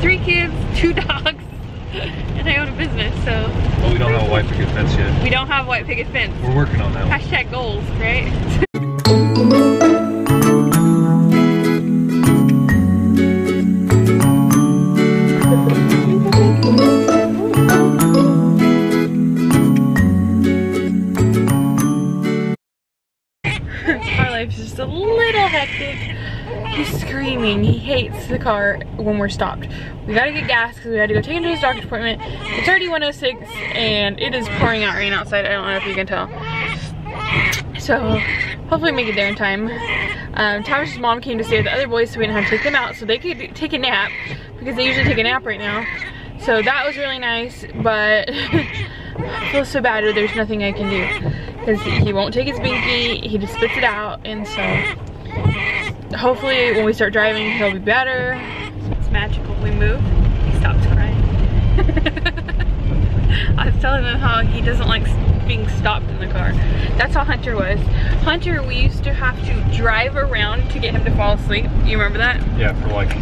three kids, two dogs, and I own a business, so. But we don't have a white picket fence yet. We don't have a white picket fence. We're working on that one. Hashtag goals, right? car when we're stopped. We gotta get gas because we had to go take him to his doctor's appointment. It's already 106 and it is pouring out rain outside. I don't know if you can tell. So hopefully make it there in time. Um, Thomas's mom came to stay with the other boys so we didn't have to take them out so they could take a nap because they usually take a nap right now. So that was really nice, but I feel so bad there's nothing I can do because he won't take his binky, he just spits it out, and so hopefully when we start driving he'll be better. It's magical. We move, he stops crying. I was telling him how he doesn't like being stopped in the car. That's how Hunter was. Hunter, we used to have to drive around to get him to fall asleep. You remember that? Yeah, for like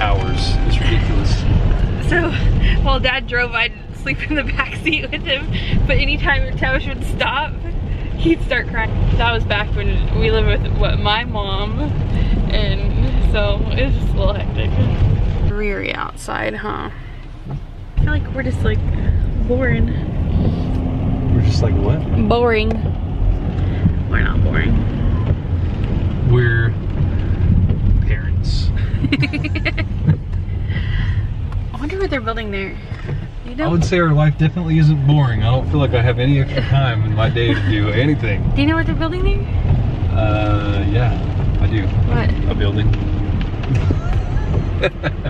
hours. It's ridiculous. So while dad drove, I'd sleep in the back seat with him. But anytime Tavish would stop, he'd start crying. That was back when we lived with what my mom, and so it was just a little hectic. Dreary outside, huh? I feel like we're just like boring. We're just like, what? Boring. We're not boring. We're parents. I wonder what they're building there. You know? I would say our life definitely isn't boring. I don't feel like I have any extra time in my day to do anything. Do you know what they're building there? Uh, yeah, I do. What? A building.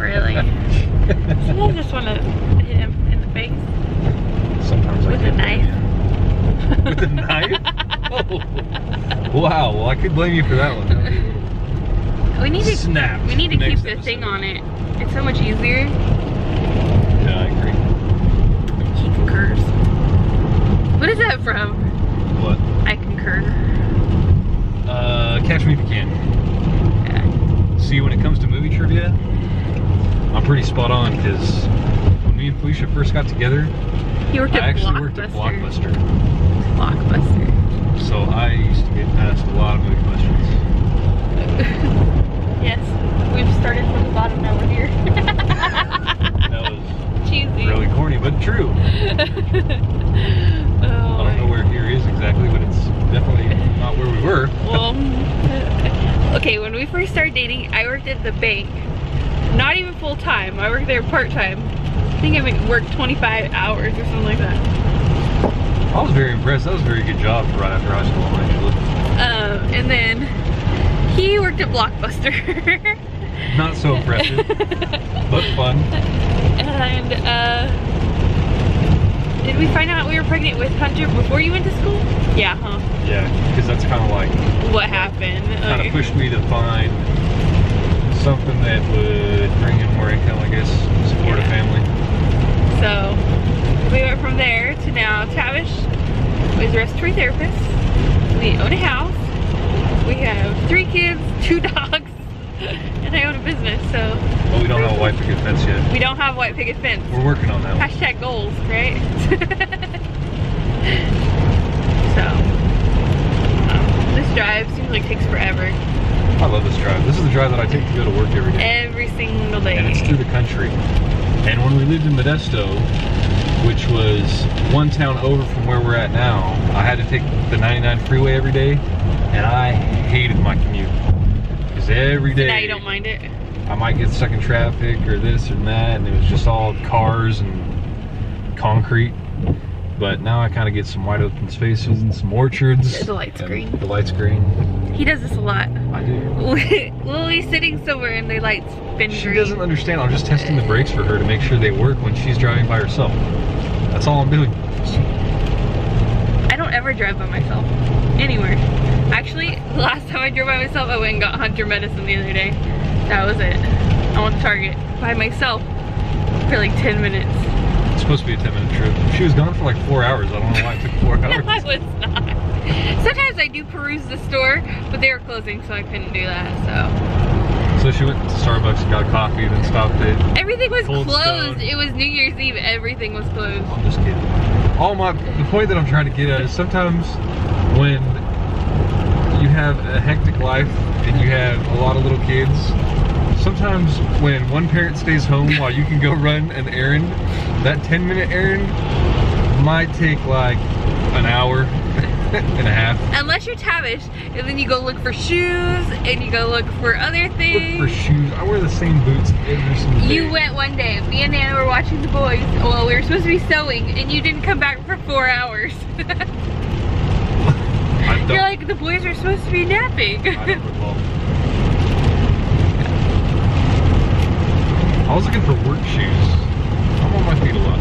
Really? Sometimes I just want to hit him in the face. Sometimes I With a knife. With a knife? Oh. Wow, well I could blame you for that one. We need to Snap. we need to keep the thing on it. It's so much easier. Yeah, I agree. Concurs. What is that from? What? I concur. Uh, Catch Me If You Can. Yeah. See, when it comes to movie trivia, I'm pretty spot on because when me and Felicia first got together, He worked I at actually worked at Blockbuster. Blockbuster. So I used to get asked a lot of movie questions. yes. We've started from the bottom, now we're here. That was Cheesy. really corny, but true. oh, I don't know where here is exactly, but it's definitely not where we were. Well, okay, when we first started dating, I worked at the bank. Not even full time, I worked there part time. I think I worked 25 hours or something like that. I was very impressed. That was a very good job right after high school, actually. Um, and then he worked at Blockbuster. Not so impressive, but fun. And uh, did we find out we were pregnant with Hunter before you went to school? Yeah, huh? Yeah, because that's kind of like What happened? kind Okay. of pushed me to find something that would bring in more income, I guess, support a family. So we went from there to now Tavish is a respiratory therapist. We own a house. We have three kids, two dogs, and I own a business. So But we don't have a white picket fence yet. we don't have a white picket fence. We're working on that one. Hashtag goals, right? so um, this drive seems like takes forever. I love this drive. This is the drive that I take to go to work every day. Every single day. And it's through the country. And when we lived in Modesto, which was one town over from where we're at now, I had to take the 99 freeway every day, and I hated my commute. Because every day now you don't mind it. I might get stuck in traffic or this or that, and it was just all cars and concrete. But now I kind of get some wide open spaces and some orchards. The light's green. The light's green. He does this a lot. I do. Lily's sitting somewhere and the lights been She green. doesn't understand. I'm just testing the brakes for her to make sure they work when she's driving by herself. That's all I'm doing. I don't ever drive by myself. Anywhere. Actually, the last time I drove by myself, I went and got Hunter medicine the other day. That was it. I went to Target by myself for like 10 minutes. It's supposed to be a 10 minute trip. She was gone for like four hours. I don't know why it took four I hours. was not. Sometimes I do peruse the store, but they were closing, so I couldn't do that, so. So she went to Starbucks and got coffee, then stopped at. Everything was Cold closed. Stone. It was New Year's Eve. Everything was closed. I'm just kidding. All my the point that I'm trying to get at is sometimes when have a hectic life and you have a lot of little kids, sometimes when one parent stays home while you can go run an errand, that 10 minute errand might take like an hour and a half. Unless you're Tavish, and then you go look for shoes, and you go look for other things. Look for shoes. I wear the same boots every single day. You went one day. Me and Nana were watching the boys. Well, we were supposed to be sewing, and you didn't come back for four hours. You're like, the boys are supposed to be napping. I don't recall. I was looking for work shoes. I'm on my feet a lot.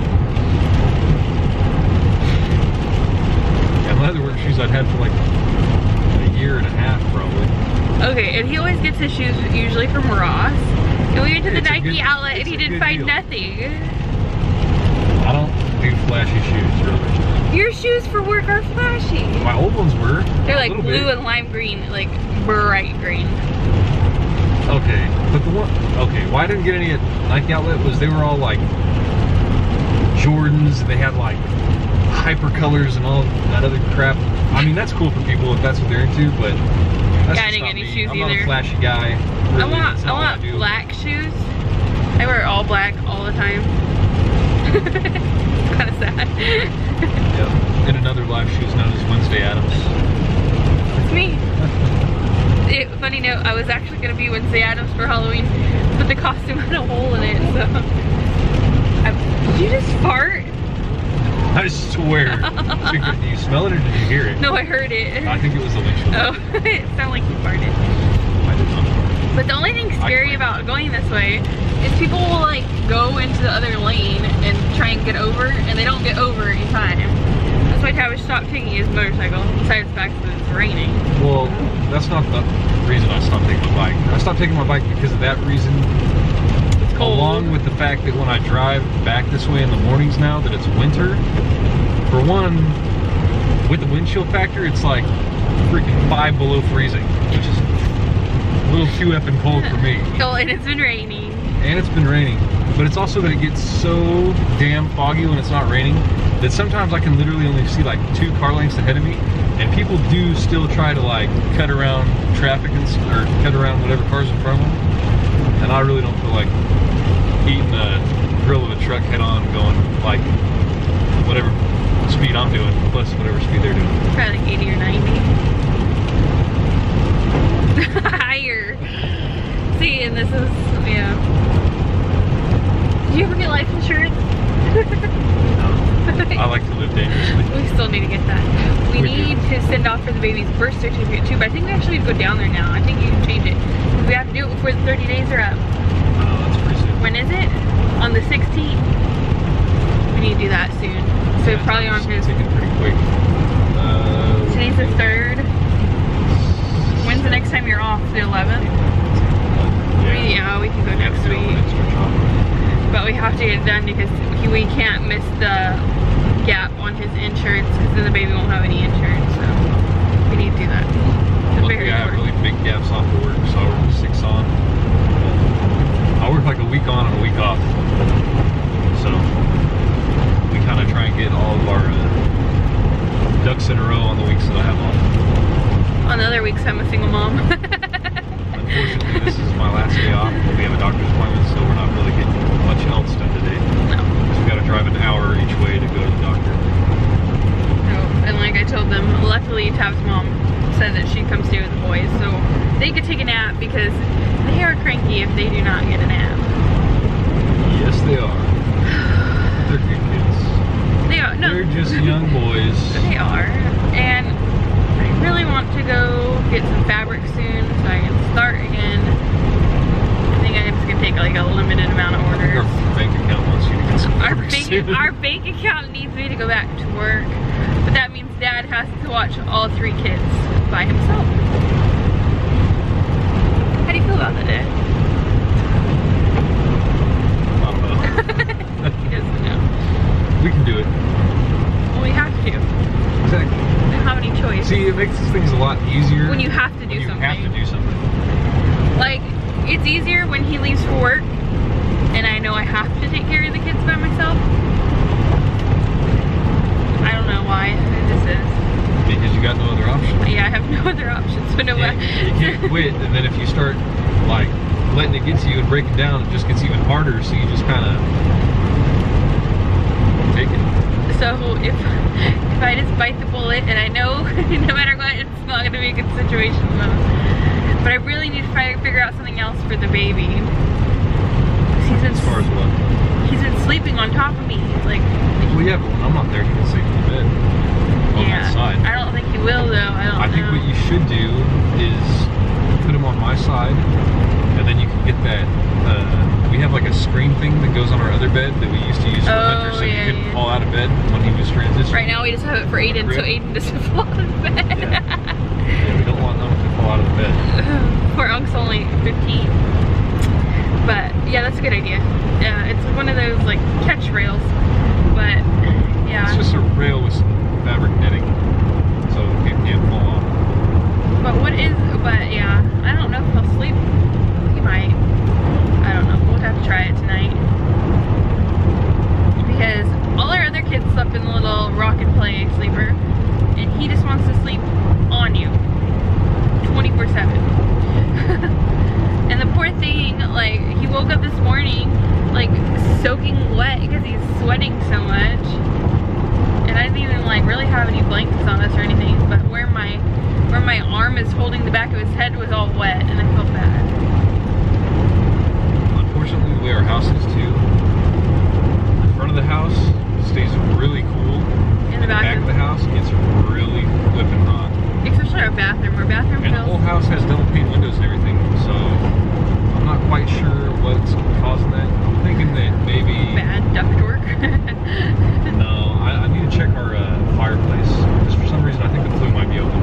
And leather work shoes I'd had for like a year and a half probably. okay, and he always gets his shoes usually from Ross. And we went to the It's Nike good- outlet, and he didn't find deal. nothing. I don't do flashy shoes really. Your shoes for work are flashy. My old ones were. They're like blue bit. and lime green, like bright green. Okay, but the one, okay, why I didn't get any at Nike Outlet was they were all like Jordans and they had like hyper colors and all that other crap. I mean, that's cool for people if that's what they're into, but that's Yeah, I didn't not get any me. shoes I'm not either. a flashy guy. Really, I want I want do. black shoes. I wear all black all the time. it's kind of sad. Yeah. And another live shoes known as Wednesday Addams. it's me. It, funny note, I was actually gonna be Wednesday Addams for Halloween, but the costume had a hole in it, so. I, did you just fart? I swear. did you smell it or did you hear it? No, I heard it. I think it was the windshield. Oh, it sounded like you farted. I did not. But the only thing scary about going this way is people will like go into the other lane and try and get over, and they don't get over in time. That's why Tavish stopped taking his motorcycle, besides the fact that it's raining. Well, that's not the reason I stopped taking my bike. I stopped taking my bike because of that reason It's cold. Along with the fact that when I drive back this way in the mornings now that it's winter, for one, with the windshield factor, it's like freaking five below freezing, which is a little too effing cold for me. Oh, and it's been raining. And it's been raining, but it's also that it gets so damn foggy when it's not raining that sometimes I can literally only see like two car lengths ahead of me, and people do still try to like cut around traffic and or cut around whatever cars in front of them, and I really don't feel like eating the grill of a truck head on, going like whatever speed I'm doing plus whatever speed they're doing. Probably 80 or 90. See, and this is, yeah. Did you ever get life insurance? no. I like to live dangerously. We still need to get that. We, We do. need to send off for the baby's birth certificate too, but I think we actually need to go down there now. I think you can change it. We have to do it before the 30 days are up. Oh, that's pretty soon. When is it? On the 16th. We need to do that soon. So Yeah, probably on his, ticking pretty quick. Uh, today's the 3rd. When's the next time you're off? The 11th? We, yeah, we can go next to do an week. But we have to get it done because we can't miss the gap on his insurance because then the baby won't have any insurance. So we need to do that. It's Luckily, I have really big gaps off of work, so I work six on. I work like a week on and a week off. So we kind of try and get all of our uh, ducks in a row on the weeks that I have off. On the other weeks, I'm a single mom. Unfortunately, this is my last day off. We have a doctor's appointment, so we're not really getting much else done today. no. Because we got to drive an hour each way to go to the doctor. No. And like I told them, luckily Tav's mom said that she comes stay with the boys, so they could take a nap because they are cranky if they do not get a nap. Yes, they are. They're good kids. They are. No. They're just young boys. They are. And I really want to go get some fabric soon so I can start our bank account needs me to go back to work. But that means dad has to watch all three kids by himself. How do you feel about that, Dad? he doesn't know. We can do it. Well, we have to. Exactly. We don't have any choice. See, it makes things a lot easier. When you have to do something. You have to do something. Like, it's easier when he leaves for work and I know I have to take care of the kids by myself know why this is. Because you got no other option. Yeah, I have no other options. But no way. You can't quit, and then if you start like letting it get to you and breaking down, it just gets even harder, so you just kind of take it. So if if I just bite the bullet, and I know no matter what, it's not going to be a good situation, but, but I really need to try to figure out something else for the baby. He's been, as far as what? He's been sleeping on top of me. Like. Well, yeah, but when I'm not there, he can sleep in on yeah. that side. I don't think he will though. I don't I think what you should do is put him on my side, and then you can get that. Uh, we have like a screen thing that goes on our other bed that we used to use for Oh, Hunter, so yeah, he couldn't yeah. fall out of bed when he was transitioning. Right now we just have it for Aiden, so. Aiden doesn't fall out of bed. Yeah, we don't want them to fall out of the bed. Poor Unc's only 15. But yeah, that's a good idea. Yeah, it's one of those like catch rails. But yeah. It's just a rail with some fabric netting, so it can't fall off. But what is, but yeah, I don't know if he'll sleep. He might. I don't know. We'll have to try it tonight. Because all our other kids slept in the little rock and play sleeper. And he just wants to sleep on you. 24 7. and the poor thing, like, he woke up this morning, like, soaking wet because he's sweating so much. And I didn't even, like, really have any blankets on us or anything, but where my where my arm is holding the back of his head was all wet and I felt bad. Unfortunately, the way our house is too, the front of the house stays really cool, In and the the back of the house gets really flipping hot. Especially our bathroom. Our bathroom And the whole house has double pane windows and everything, so I'm not quite sure what's causing that. I'm thinking that maybe bad ductwork. no, I, I need to check our uh, fireplace. Just for some reason, I think the flue might be open.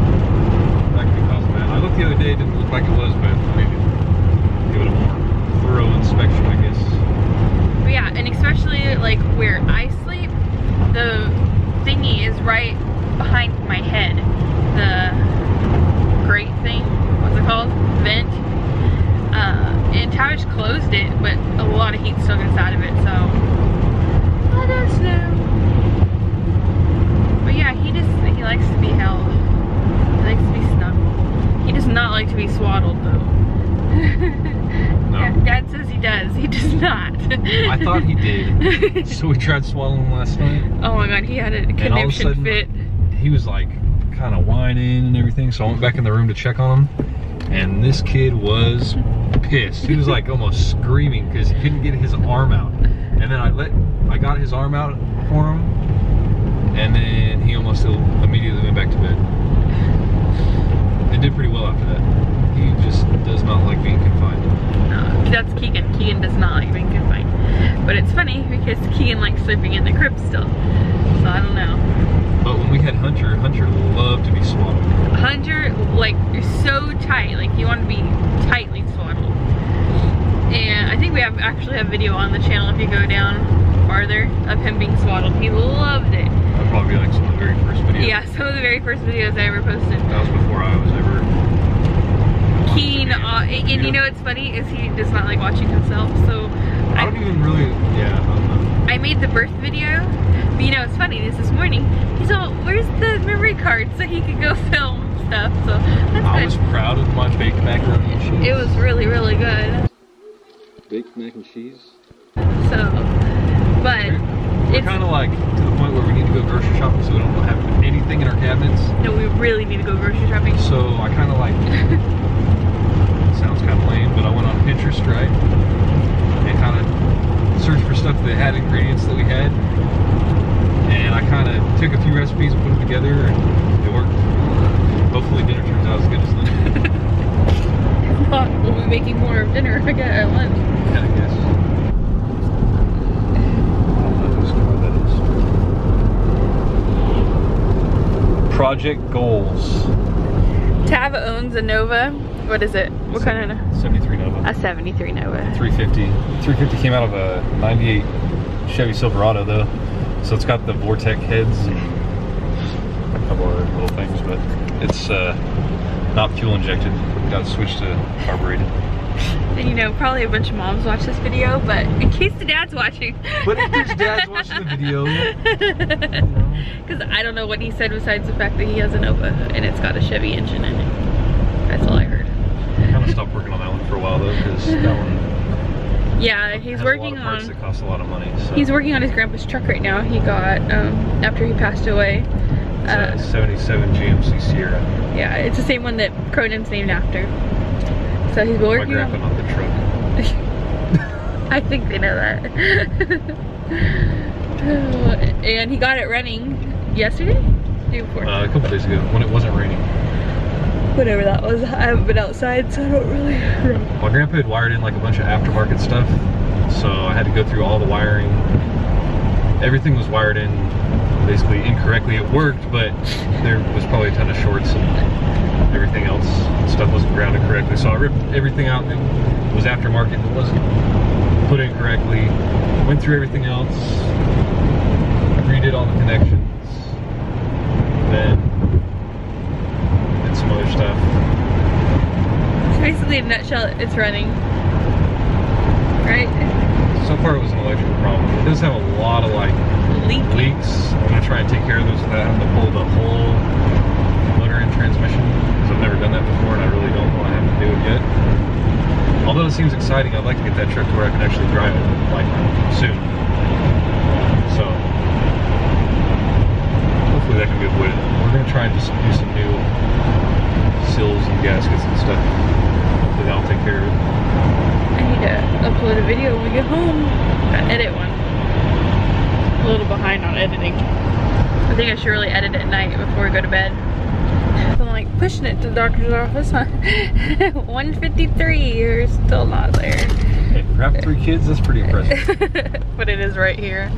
That could be causing that. I looked the other day; it didn't look like it was, but to give it a more thorough inspection, I guess. but yeah, and especially like where I sleep, the thingy is right behind my head. The grate thing, what's it called? Vent. Uh, and Tavish closed it, but a lot of heat still gets out of it, so let us know. But yeah, he just he likes to be held. He likes to be snuggled. He does not like to be swaddled though. No. Yeah, Dad says he does. He does not. I thought he did. So we tried swallowing last night. oh my god, he had a all of a conniption sudden- fit. He was like kind of whining and everything, so I went back in the room to check on him. And this kid was pissed. He was like almost screaming because he couldn't get his arm out. And then I let, I got his arm out for him, and then he almost immediately went back to bed. It did pretty well after that. He just does not like being confined. No, that's Keegan. Keegan does not like being confined. But it's funny because Keegan likes sleeping in the crib still. So I don't know. But when we had Hunter, Hunter loved to be swaddled. Hunter, like, you're so tight. Like, you want to be tightly swaddled. And I think we have actually have video on the channel if you go down farther of him being swaddled. He loved it. That'd probably be like some of the very first videos. Yeah, some of the very first videos I ever posted. That was before I was ever. Keen, uh, and you know what's funny is he does not like watching himself. So I don't even really. Yeah, I. I made the birth video. But you know, it's funny. This this morning, he's all, "Where's the memory card?" So he could go film stuff. So that's I good. was proud of my baked macaroni and cheese. it was really, really good. baked mac and cheese. So, but We're it's kind of like to the point where we need to go grocery shopping, so we don't have anything in our cabinets. no, we really need to go grocery shopping. So I kind of like. sounds kind of lame, but I went on Pinterest, right, and kind of searched for stuff that had ingredients that we had, and I kind of took a few recipes and put them together, and it worked. Hopefully, dinner turns out as good as that. Thought we'll be making more of dinner again at lunch. Yeah, I guess. I don't know what that is. Project goals. Tav owns a Nova. What is it? What kind of? 73 Nova. A 73 Nova. 350. 350 came out of a 98 Chevy Silverado though. So it's got the Vortec heads and a couple other little things, but it's uh, not fuel injected. Got switched to carbureted. And you know, probably a bunch of moms watch this video, but in case the dad's watching. But if there's dads watching the video, Because I don't know what he said besides the fact that he has a Nova and it's got a Chevy engine in it. That's all I heard. I kind of stopped working on that one for a while though, because that one Yeah, he's working a lot of parts on. that cost a lot of money. So. He's working on his grandpa's truck right now. He got um, after he passed away. It's Uh, a 77 GMC Sierra. yeah, it's the same one that Cronin's named after. So he's been My working grandpa, on. not the truck. I think they know that. and he got it running yesterday, day before. Uh, a couple days ago when it wasn't raining. Whatever that was. I haven't been outside, so I don't really. know. My grandpa had wired in like a bunch of aftermarket stuff, so I had to go through all the wiring. Everything was wired in basically incorrectly. It worked, but there was probably a ton of shorts and everything else. Stuff wasn't grounded correctly. So I ripped everything out that was aftermarket that wasn't put in correctly. Went through everything else, redid all the connections, then did some other stuff. It's Basically, in a nutshell, it's running. Right? So far it was an electrical problem. It does have a lot of like Leak. leaks. I'm gonna try and take care of those without having to pull the whole motor and transmission because I've never done that before and I really don't want to have to do it yet. Although it seems exciting, I'd like to get that truck to where I can actually drive it like soon. So hopefully that can be avoided. We're gonna try and just do some new sills and gaskets and stuff. Hopefully that'll take care of it. I need to upload a video when we get home. Gotta edit one. A little behind on editing. I think I should really edit at night before we go to bed. So I'm like pushing it to the doctor's office. Huh? 153, you're still not there. Hey, for having three kids, that's pretty impressive. but it is right here.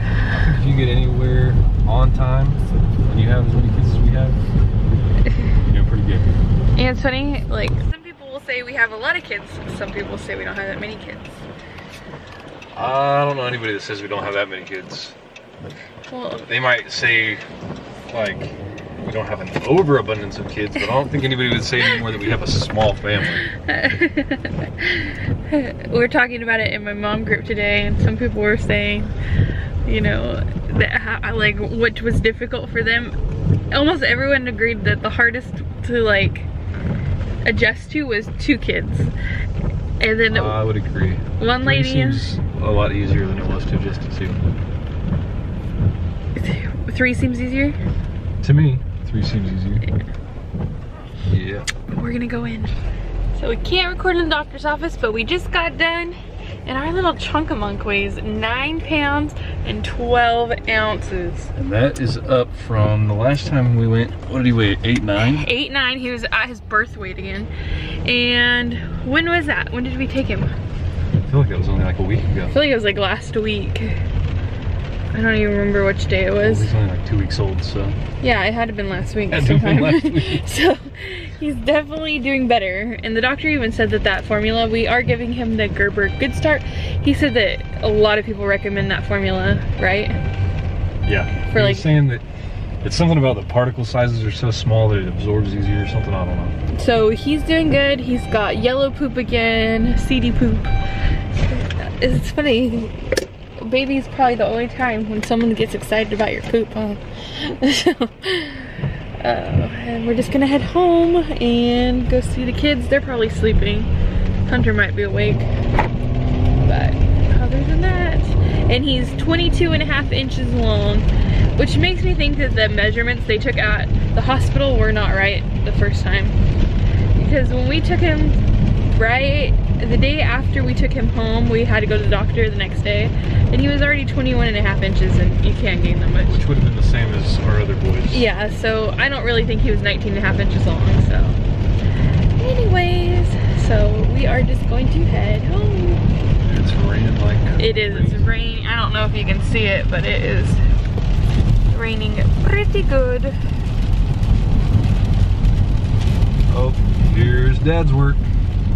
If you get anywhere on time when you have as many kids as we have, you're doing pretty good. And it's funny, like some people will say we have a lot of kids. Some people say we don't have that many kids. I don't know anybody that says we don't have that many kids. Well, They might say, like, we don't have an overabundance of kids, but I don't think anybody would say anymore that we have a small family. we were talking about it in my mom group today, and some people were saying, you know, that how, like which was difficult for them. Almost everyone agreed that the hardest to like adjust to was two kids, and then I would agree. one lady, seems a lot easier than it was to adjust to two. Three seems easier. To me, three seems easier. Yeah. We're gonna go in. So we can't record in the doctor's office, but we just got done. And our little chunkamunk weighs nine pounds and 12 ounces. And that is up from the last time we went, what did he weigh, eight, nine? Eight, nine, he was at his birth weight again. And when was that? When did we take him? I feel like that was only like a week ago. I feel like it was like last week. I don't even remember which day it was. He's only like two weeks old, so. Yeah, it had to have been last week. Had sometime. last week. so he's definitely doing better. And the doctor even said that that formula, we are giving him the Gerber Good Start. He said that a lot of people recommend that formula, right? Yeah. For He like- saying that it's something about the particle sizes are so small that it absorbs easier or something, I don't know. So he's doing good. He's got yellow poop again, seedy poop. It's funny. Baby's probably the only time when someone gets excited about your poop, huh? so, uh, and we're just gonna head home and go see the kids. They're probably sleeping. Hunter might be awake. But other than that, and he's 22 and a half inches long, which makes me think that the measurements they took at the hospital were not right the first time. Because when we took him right the day after we took him home, we had to go to the doctor the next day, and he was already 21 and a half inches, and you can't gain that much. Which would have been the same as our other boys. Yeah, so I don't really think he was 19 and a half inches long, so. Anyways, so we are just going to head home. It's raining like It is, it's raining. I don't know if you can see it, but it is raining pretty good. Oh, here's dad's work.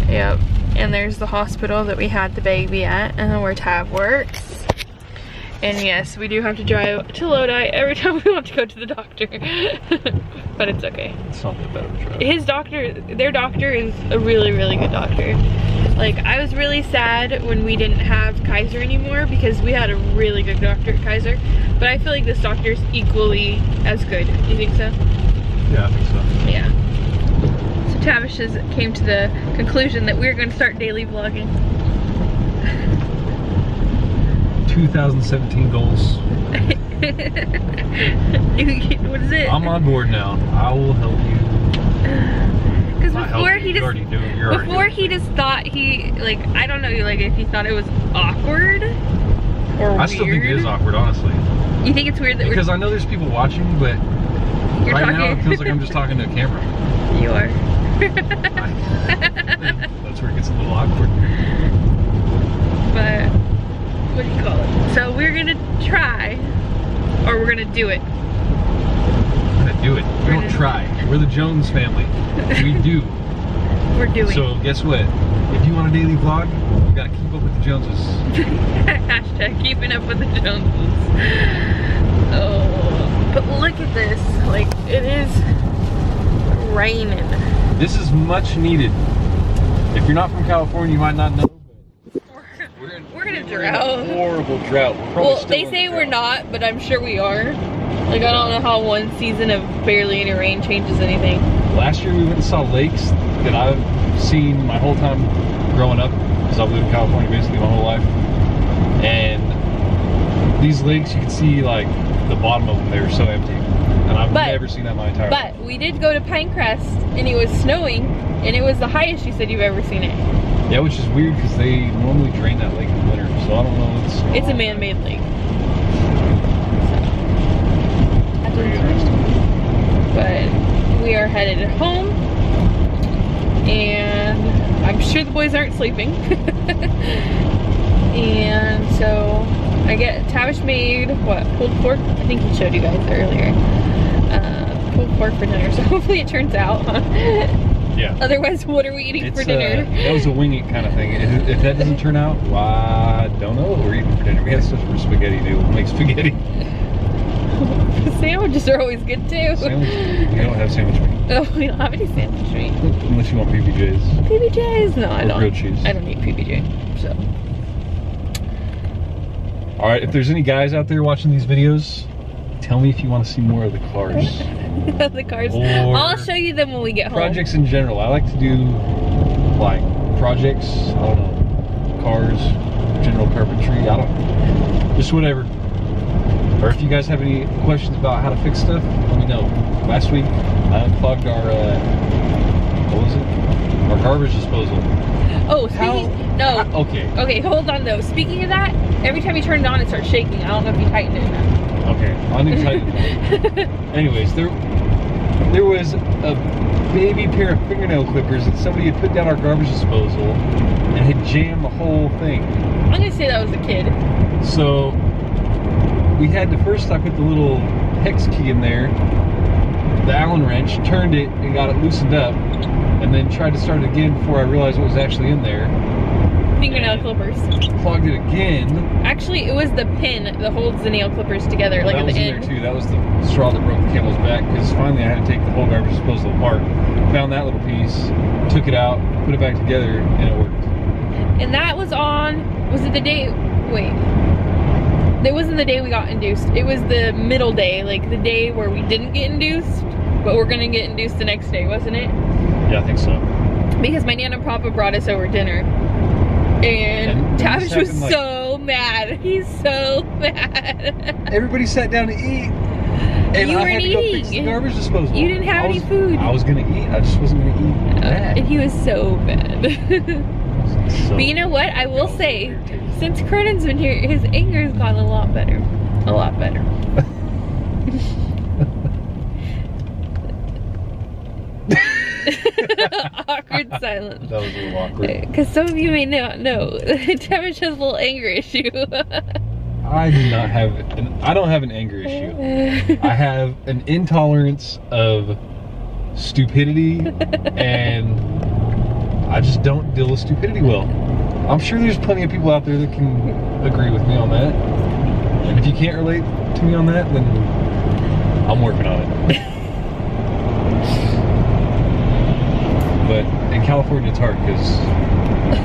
Yep. And there's the hospital that we had the baby at, and then where Tav works. And yes, we do have to drive to Lodi every time we want to go to the doctor. but it's okay. It's not that bad of a drive. His doctor, their doctor is a really, really good doctor. Like, I was really sad when we didn't have Kaiser anymore because we had a really good doctor at Kaiser. But I feel like this doctor is equally as good. You think so? Yeah, I think so. Yeah. Has came to the conclusion that we're going to start daily vlogging. 2017 goals. what is it? I'm on board now. I will help you. Because before he just already do. You're already before he just thought he like I don't know like if he thought it was awkward or I still think it weird. awkward, honestly. You think it's weird that Because I know there's people watching, but you're right talking? now it feels like I'm just talking to a camera. you are. That's where it gets a little awkward. but what do you call it? So we're gonna try, or we're gonna do it. We're gonna do it. We don't try. We're the Jones family. We do. We're doing. So guess what? If you want a daily vlog, you gotta keep up with the Joneses. Hashtag keeping up with the Joneses. Oh, but look at this. Like it is raining. This is much needed. If you're not from California, you might not know. We're in, We're in a drought. horrible drought. Well, they say we're not, but I'm sure we are. Like I don't know how one season of barely any rain changes anything. Last year we went and saw lakes that I've seen my whole time growing up because I've lived in California basically my whole life. And these lakes, you can see like the bottom of them, they were so empty. And I've But- never seen that in my entire life. But we did go to Pinecrest and it was snowing and it was the highest you said you've ever seen it. Yeah, which is weird because they normally drain that lake in winter, so I don't know what's going It's a man-made lake. Very interesting. But we are headed home and I'm sure the boys aren't sleeping. and so I get Tavish made what pulled pork. I think he showed you guys earlier. Uh, pulled pork for dinner. So hopefully it turns out. Yeah. Otherwise, what are we eating It's, for dinner? Uh, that was a wing it kind of thing. If, if that doesn't turn out, well, I don't know what we're eating for dinner. We had stuff for spaghetti too. We'll make spaghetti. Sandwiches are always good too. Sandwich. We don't have sandwich meat. Oh, we don't have any sandwich meat. Unless you want PBJs. PBJs? No, I don't. grilled cheese. I don't eat PBJ. So. All right, if there's any guys out there watching these videos, tell me if you want to see more of the cars. the cars. Or I'll show you them when we get home. projects in general. I like to do like projects, I don't know, cars, general carpentry, I don't just whatever. Or if you guys have any questions about how to fix stuff, let me know. Last week I unplugged our uh, what was it? Our garbage disposal. Oh, How- No. How- okay. Okay, hold on though. Speaking of that, every time you turn it on, it starts shaking. I don't know if you tightened it enough. Okay. I need to tighten it. Anyways, there there was a baby pair of fingernail clippers that somebody had put down our garbage disposal and had jammed the whole thing. I'm gonna say that was a kid. So we had to first I put the little hex key in there, the Allen wrench, turned it and got it loosened up, and then tried to start it again before I realized what was actually in there. Fingernail clippers. Plugged it again. Actually, it was the pin that holds the nail clippers together, like that at was the in end. there too. That was the straw that broke the camel's back because finally I had to take the whole garbage disposal apart. Found that little piece, took it out, put it back together, and it worked. And that was on. Was it the day? Wait. It wasn't the day we got induced. It was the middle day, like the day where we didn't get induced, but we're gonna get induced the next day, wasn't it? Yeah, I think so. Because my Nana and Papa brought us over dinner. And, And Tavish was like- so mad. He's so mad. Everybody sat down to eat. And You I weren't had to go fix the eating. garbage disposal. You didn't have I any food. I was gonna eat. I just wasn't gonna eat uh, that. and he was so mad. So- but you know what? I will say, irritated. since Cronen's been here, his anger's gotten a lot better. A lot better. Awkward silence. That was a little awkward. Because some of you may not know, Tavish has a little anger issue. I do not have an. I don't have an anger issue. I have an intolerance of stupidity, and I just don't deal with stupidity well. I'm sure there's plenty of people out there that can agree with me on that. And if you can't relate to me on that, then I'm working on it. But in California, it's hard because. Uh,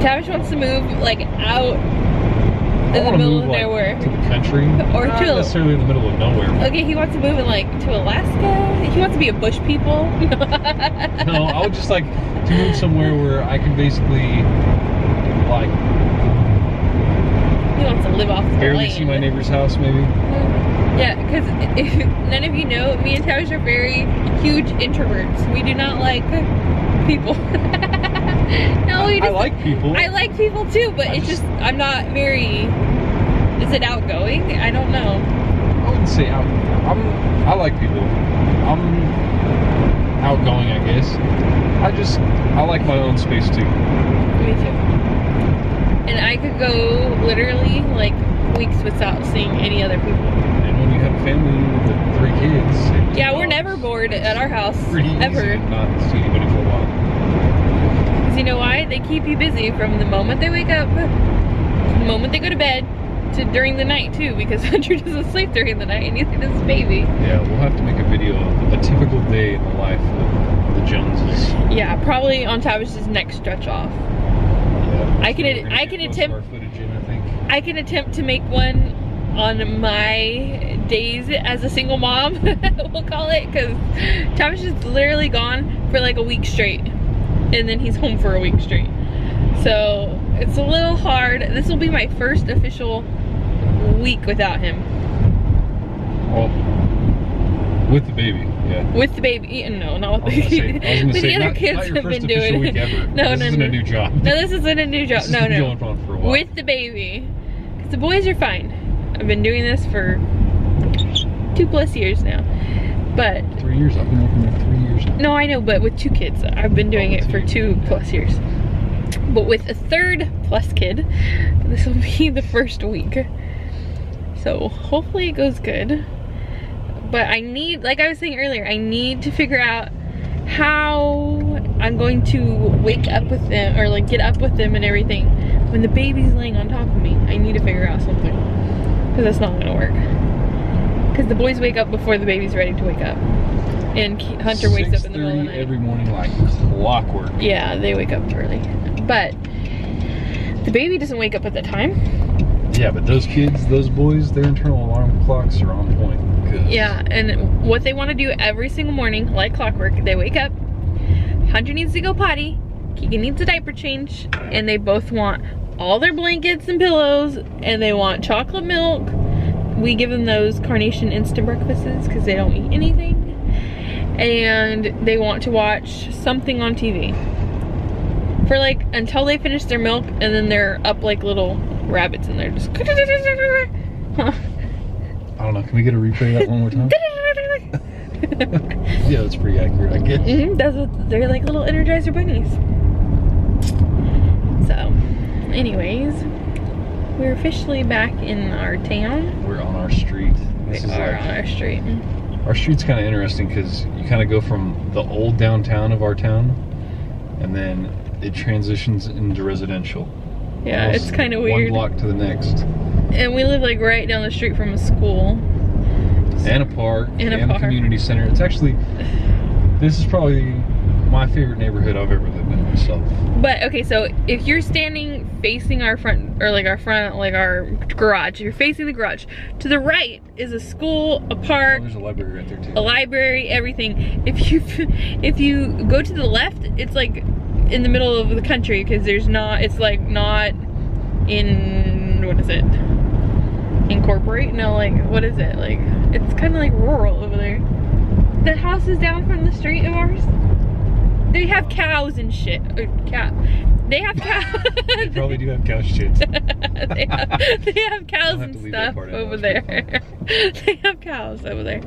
Tavish wants to move like out I in the middle move, of like, nowhere. to the country, Or not to necessarily in the middle of nowhere. Okay, he wants to move in like to Alaska. He wants to be a bush people. No, I would just like to move somewhere where I can basically like He wants to live off the barely land. see my neighbor's house, maybe. Yeah, because none of you know, me and Tavish are very huge introverts. We do not like people. no, we I like people. I like people too, but I it's just- just I'm not very. Is it outgoing? I don't know. I wouldn't say out. I'm. I like people. I'm outgoing, I guess. I just. I like my own space too. Me too. And I could go literally like weeks without seeing any other people. Family with three kids. Yeah, we're dogs, never bored at our house Pretty ever. not see anybody for a while. Because you know why? They keep you busy from the moment they wake up, the moment they go to bed, to during the night too. Because Hunter doesn't sleep during the night, and neither does his baby. Yeah, we'll have to make a video of a typical day in the life of the Joneses. Yeah, probably on Tavish's next stretch off. Yeah, I can- that's where we're gonna I can attempt- footage in, I. I can attempt to make one on my days as a single mom, we'll call it, because Tavish is literally gone for like a week straight, and then he's home for a week straight. So it's a little hard. This will be my first official week without him. Well, with the baby, yeah. With the baby, no, not with the gonna say, I was gonna But say the other not, kids not have been doing. No, this no, isn't no. a new job. No, this isn't a new job. This No, no. going on for a while. With the baby, because the boys are fine. I've been doing this for two plus years now. But three years. I've been working there three years now. no, I know, but with two kids, I've been doing Oh, it for two. two plus years. But with a third plus kid, this will be the first week. So hopefully it goes good. But I need, like I was saying earlier, I need to figure out how I'm going to wake up with them or like get up with them and everything when the baby's laying on top of me. I need to figure out something because that's not gonna work. Because the boys wake up before the baby's ready to wake up, and Hunter wakes up in the middle of the 6:30 night. every morning like clockwork. Yeah, they wake up early. But the baby doesn't wake up at the time. Yeah, but those kids, those boys, their internal alarm clocks are on point. Yeah, and what they want to do every single morning, like clockwork, they wake up. Hunter needs to go potty. Keegan needs a diaper change, and they both want all their blankets and pillows, and they want chocolate milk. We give them those carnation instant breakfasts because they don't eat anything, and they want to watch something on TV for like until they finish their milk, and then they're up like little rabbits, and they're just. huh. I don't know. Can we get a replay of that one more time? yeah, that's pretty accurate, I guess. hmm those are, they're like little Energizer bunnies. So, anyways, we're officially back in our town. We're on our street. We is are like- on our street. Our street's kind of interesting because you kind of go from the old downtown of our town, and then it transitions into residential. Yeah, it's kind of weird. One weird. block to the next, And we live like right down the street from a school. and a park, And a park. community center. It's actually, this is probably my favorite neighborhood I've ever lived in myself. But okay, so if you're standing facing our front, or like our front, like our garage, you're facing the garage. To the right is a school, a Oh, park, there's a library right there too. a library, everything. If you if you go to the left, it's like in the middle of the country because there's not. It's like not in what is it? Incorporate? No, like what is it? Like it's kind of like rural over there. The house is down from the street of ours. They have cows and shit. Or cat. They have cows. They probably do have couch shits. they, have, they have cows have and to leave that stuff over there. they have cows over there.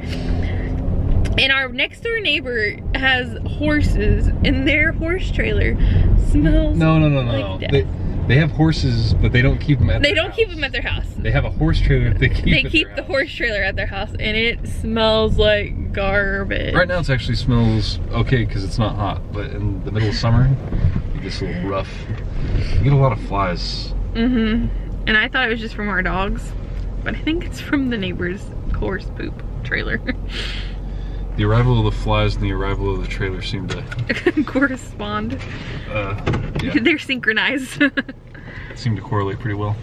And our next door neighbor has horses, and their horse trailer smells. No, no, no, no, Like no. They, they have horses, but they don't keep them at They their don't keep them at their house. They have a horse trailer that they keep They keep the house. horse trailer at their house, and it smells like garbage. Right now, it actually smells okay because it's not hot, but in the middle of summer, gets a little rough. You get a lot of flies. Mm-hmm. And I thought it was just from our dogs, but I think it's from the neighbor's horse poop trailer. The arrival of the flies and the arrival of the trailer seem to, Correspond. uh, yeah, They're synchronized. seem to correlate pretty well.